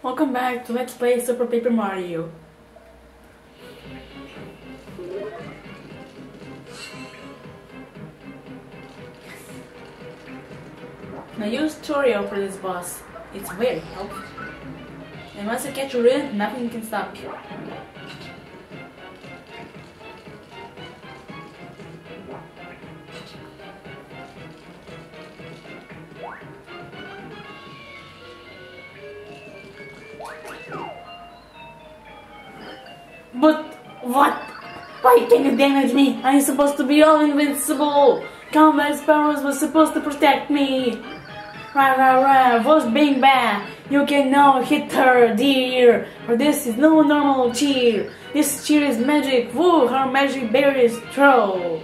Welcome back to Let's Play Super Paper Mario. Now use tutorial for this boss. It's very helpful. And once you catch your in, nothing can stop you. But what? Why can you damage me? I'm supposed to be all invincible. Combat powers was supposed to protect me. Rah rah rah, was being bad. You can now hit her, dear. For this is no normal cheer. This cheer is magic. Woo, her magic berries throw.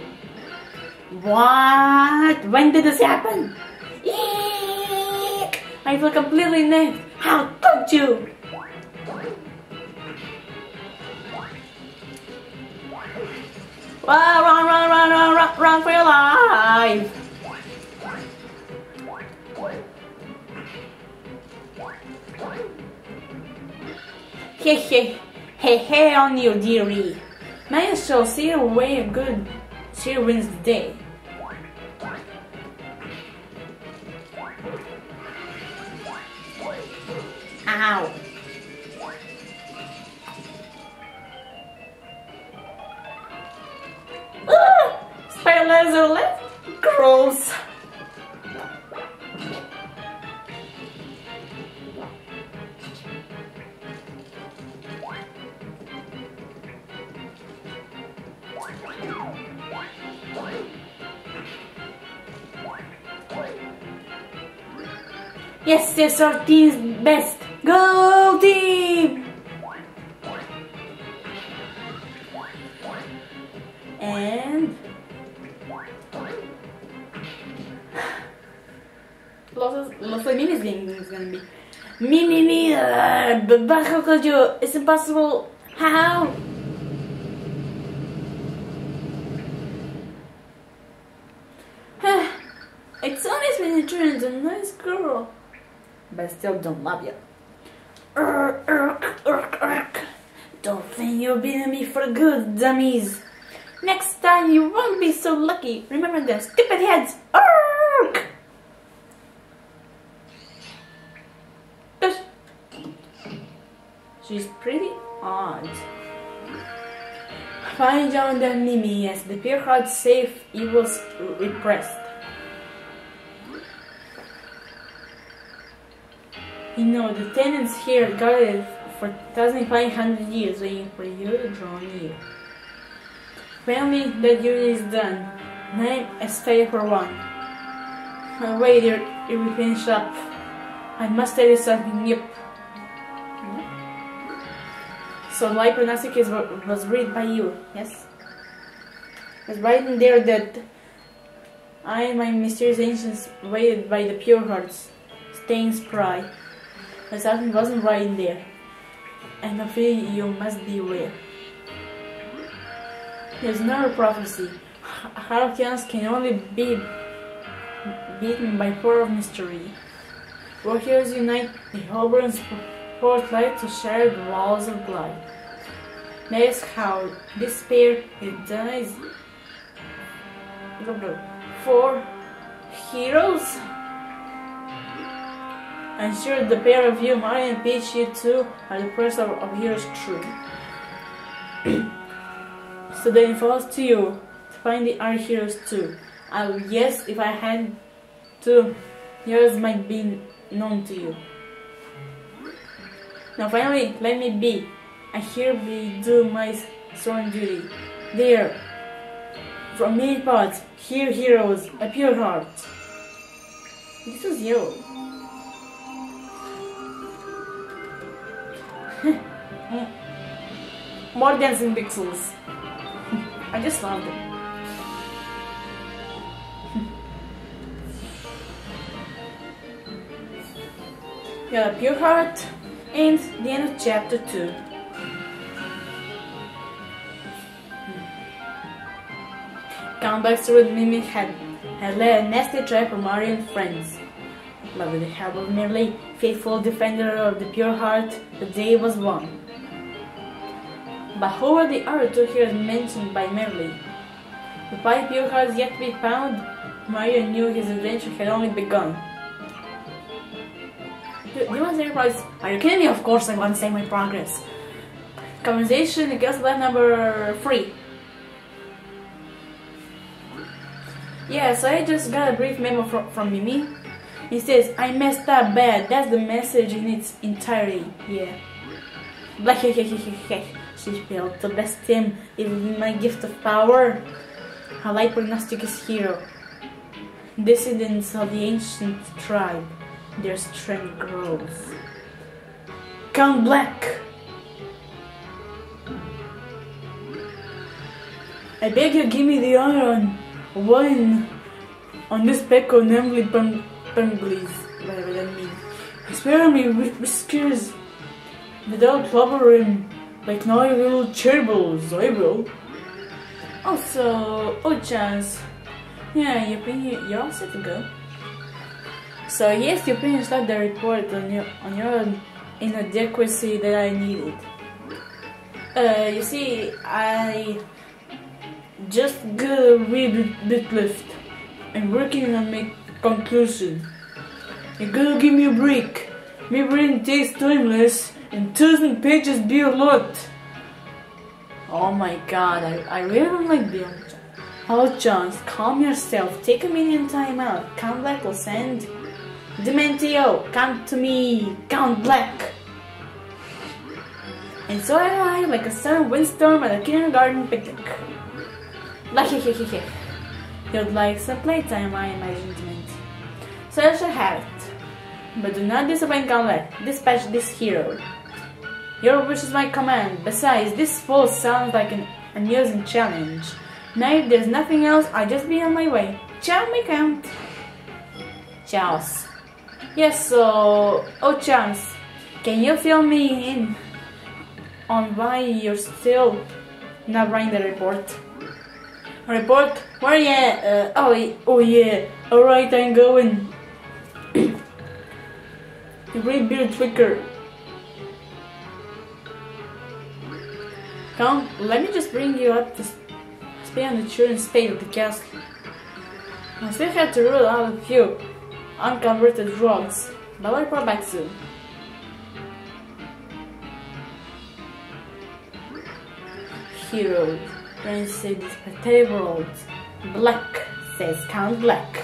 What? When did this happen? Eek! I feel completely naked. How could you? Run, run, run, run, run, run, run for your life! Hey, hey, hey, hey on you, dearie. Now you shall see a way of good. She wins the day. Laser left? Gross. Yes, yes, our team's best. Go team! And los los minis game gonna be me me me. But, how could you? It's impossible. How? it's always been you turn into a nice girl, but I still don't love you. Urk, urk, urk, urk. Don't think you're beating me for good, dummies. Next time you won't be so lucky. Remember the stupid heads. Urk! She's pretty odd. Find John the Mimi, yes, the pure heart safe, evils repressed. You know, the tenants here guarded for 1,500 years waiting for you to draw near. Finally, that is done. Name failure for one. Oh, wait, you're, you finish up. I must tell you something. Yep. So my pronostic was, was read by you, yes? It's right in there that I and my mysterious ancients waited by the pure hearts, staying spry. But something wasn't right in there. And I feel you must be aware. There's another prophecy. Hurricanes can only be beaten by power of mystery. Warriors unite the Hobron's spotlight to share the walls of light. Is how despair is dies. Four heroes. I'm sure the pair of you, Mario and Peach, you two, are the first of, of heroes true. so then falls to you to find the other heroes too. I would guess if I had to, yours might be known to you. Now finally, let me be. I hereby do my sworn duty. There, from many parts, here heroes, a pure heart. This is you. More dancing pixels. I just love them. yeah, pure heart and the end of chapter 2. Hmm. Count Baxter with Mimic had, had led a nasty trap for Mario and friends. but with the help of Merlee, faithful defender of the pure heart, the day was won. But who were the other two heroes mentioned by Merlee? The five pure hearts yet to be found, Mario knew his adventure had only begun. To say your? Are you kidding me? Of course I want to say my progress. Conversation, guess left number three. Yeah, so I just got a brief memo from, from Mimi. It says, I messed up bad. That's the message in its entirety. Yeah. Bleck She failed to best him, even my gift of power. A light prognosticus hero. Descendants of the ancient tribe. Their strength grows. Count Bleck! I beg you give me the honor one on this Pecco, namely Penglis, whatever that means. Spare me with whiskers without blubbering like no cherbles, I will. Also, oh chance. Yeah, you been you're all set to go. So yes, you finished up the report on your on your inadequacy that I needed. Uh, you see, I just got a wee bit, bit left. I'm working on my conclusion. You gotta give me a break. My brain tastes timeless, and thousand pages be a lot. Oh my god, I, I really don't like Bill. Hello, Jones, calm yourself. Take a minute time out. Count Bleck will send. Dimentio, come to me. Count Bleck. And so I like a sudden windstorm at a kindergarten picnic. Like, You'd like some playtime, I imagine meant. So you shall have it. But do not disappoint Gauntlet. Dispatch this hero. Your wish is my command. Besides, this fall sounds like an amusing challenge. Now if there's nothing else, I'll just be on my way. Ciao, me count. Ciaos. Yes, so... Oh, chance. Can you fill me in on why you're still not writing the report? Report, where you? Uh, oh, oh yeah, alright, I'm going. Great beard. Come, let me just bring you up to stay on the children's state of the castle. I still have to rule out a few unconverted drugs, but I'll report back soon. Hero. Prince said table Black, says Count Bleck.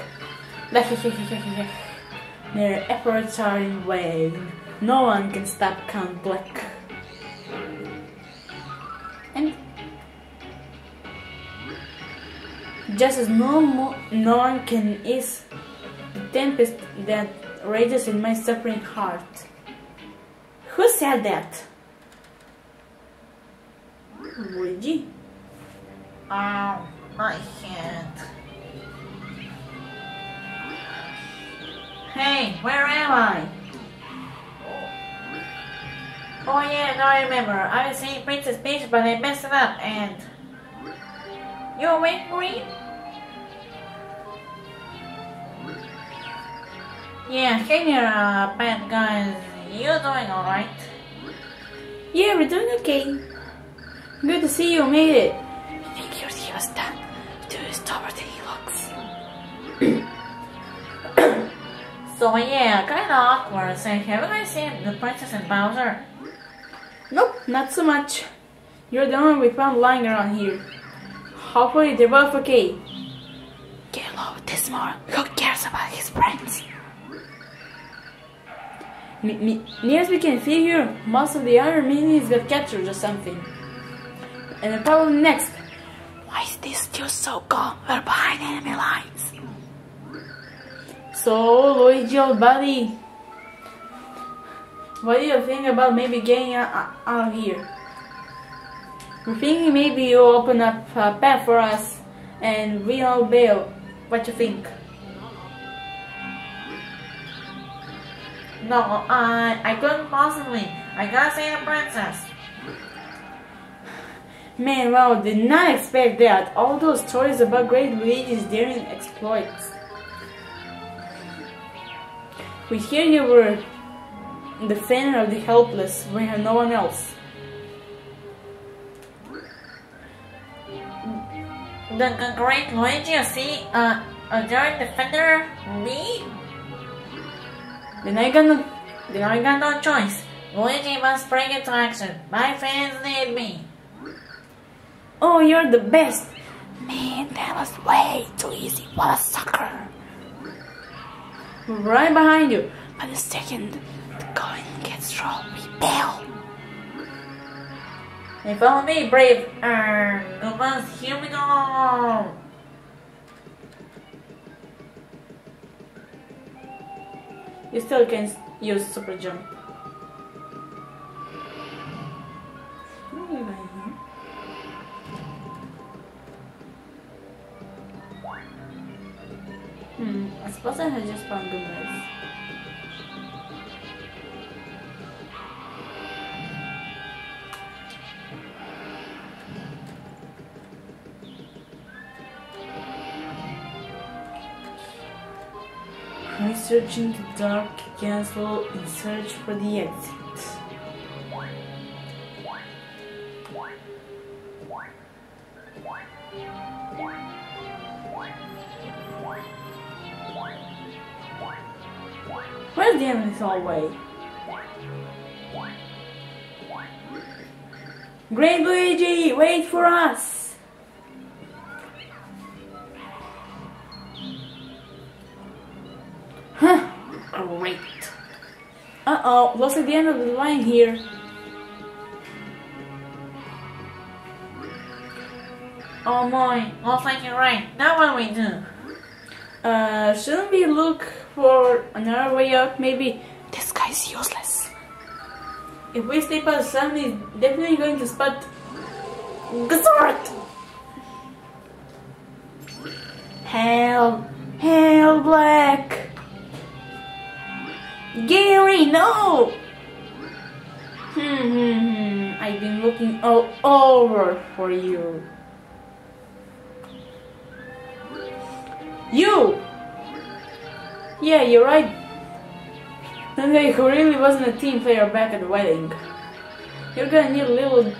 Their efforts are in vain. No one can stop Count Bleck. Just as no, no one can ease the tempest that rages in my suffering heart. Who said that? Luigi? Oh, my head. Hey, where am I? Oh yeah, now I remember. I was saying Princess Peach, but I messed it up and... You awake, Green? Yeah, hey there, uh, bad guys. You doing alright? Yeah, we're doing okay. Good to see you made it I think you're was done to stubborn he looks. so yeah, kinda awkward. So have you guys seen the Princess and Bowser? Nope, not so much. You're the one we found lying around here. Hopefully they're both okay. Get low this more. Who cares about his friends? Near as we can figure, most of the other minions got captured or something. And the problem next why is this still so calm? We're behind enemy lines. So, Luigi, old buddy, what do you think about maybe getting out, of here? We're thinking maybe you'll open up a path for us and we all bail. What you think? No, I, I couldn't possibly. I gotta save the princess. Man, wow, did not expect that. All those stories about great Luigi's daring exploits. We hear you were the defender of the helpless when you have no one else. The great Luigi, you see, uh, a giant defender, me? Then I gonna Then I got no choice. Luigi must bring it to action. My fans need me. Oh, you're the best! Man, that was way too easy. What a sucker! Right behind you. But the second the coin gets rolled, we bail. Follow me, brave. Er, Goombas, here we go. You still can use super jump. Hmm, I suppose I had just found the Goombas. Researching the dark castle in search for the exit. Where's the this hallway? Great Luigi, wait for us! Huh, great. Uh-oh, looks at the end of the line here. Oh my, looks like you're right. Now what do we do? Uh, shouldn't we look for another way out? Maybe this guy's useless. If we stay past Sam, he's definitely going to spot Gazort! Hell, hell, Bleck! Gary, no! Hmm, hmm, hmm. I've been looking all over for you. You! Yeah, you're right. Guy who really wasn't a team player back at the wedding. You're gonna need a little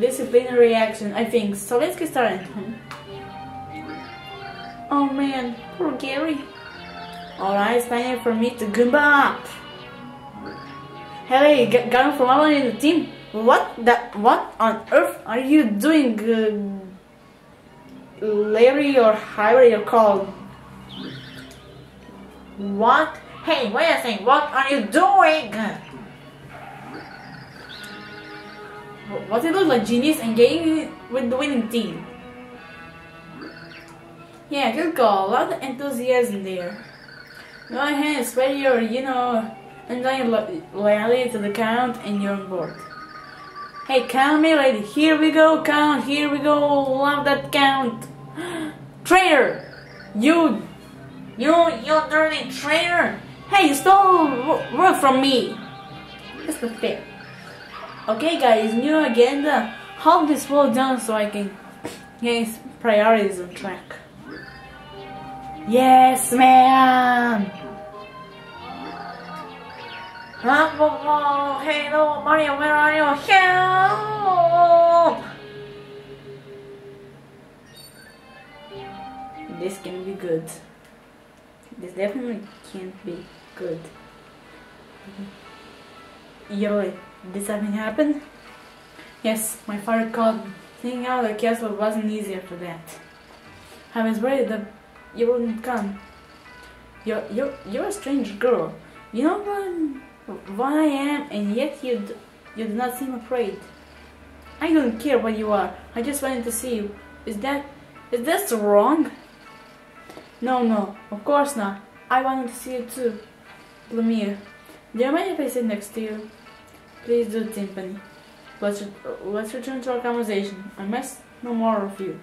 disciplinary action, I think. So let's get started. Oh man, poor Gary. Alright, it's time for me to goomba up. Hey, g- got him from Alan in the team. What the, what on earth are you doing, uh, Larry or however you're called? What? Hey, wait a second. What are you doing? What it look like genius and getting with the winning team? Yeah, good call. A lot of enthusiasm there. Go ahead, spread your, you know, undying lo- loyalty to the count and you're on board. Hey, count me ready. Here we go, count. Here we go. Love that count. Traitor! You! You, you dirty traitor! Hey, you stole wo- work from me! That's not fair. Okay, guys, new agenda. Hold this wall down so I can get priorities on track. Yes, ma'am! Hey, no, Mario, where are you? Help! This can be good. This definitely can't be good. Yo, wait, did something happen? Yes, my father called. Cleaning out the castle wasn't easy after that. I was worried that you wouldn't come. You're, you're, you're a strange girl. You know what, what I am, and yet you, d- you do not seem afraid. I don't care what you are. I just wanted to see you. Is that, is this wrong? No, no, of course not. I wanted to see you too. Blumiere, do you mind if I sit next to you? Please do, Timpani. Let's, re- let's return to our conversation. I must know more of you.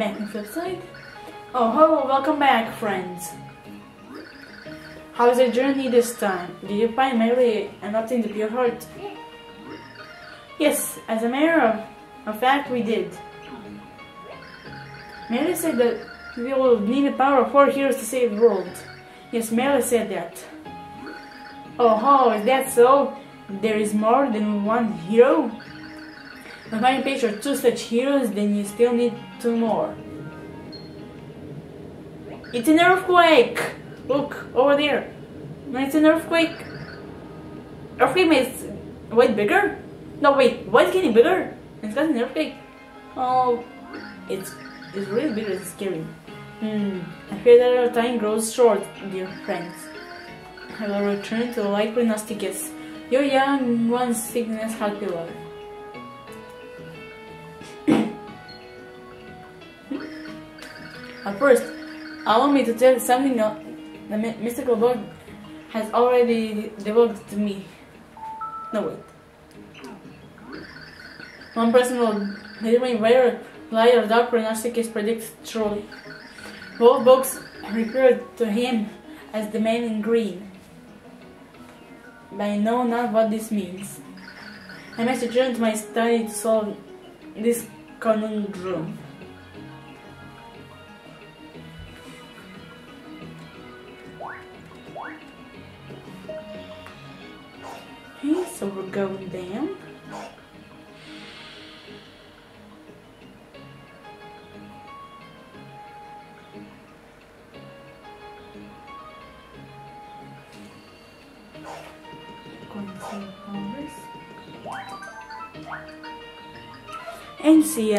Back on flip side. Oh, hello, welcome back, friends. How's your journey this time? Did you find Mary and obtain the pure heart? Yes, as a matter of, fact, we did. Mary said that we will need the power of four heroes to save the world. Yes, Mary said that. Oh, how is that so? There is more than one hero? I picture two such heroes, then you still need two more. It's an earthquake! Look, over there. It's an earthquake. Earthquake makes wait bigger? No wait, why is getting bigger? It's got an earthquake. Oh it's it's really big and scary. Hmm. I fear that our time grows short, dear friends. I will return to the light prognosticus. Your young one's sickness has beloved. At first, allow me to tell you something the mystical book has already developed to me. No, wait. One person will determine whether light or dark prognosticus predicted truly. Both books referred to him as the man in green. But I know not what this means. I must return to my study to solve this conundrum. Okay, so we're going down. Going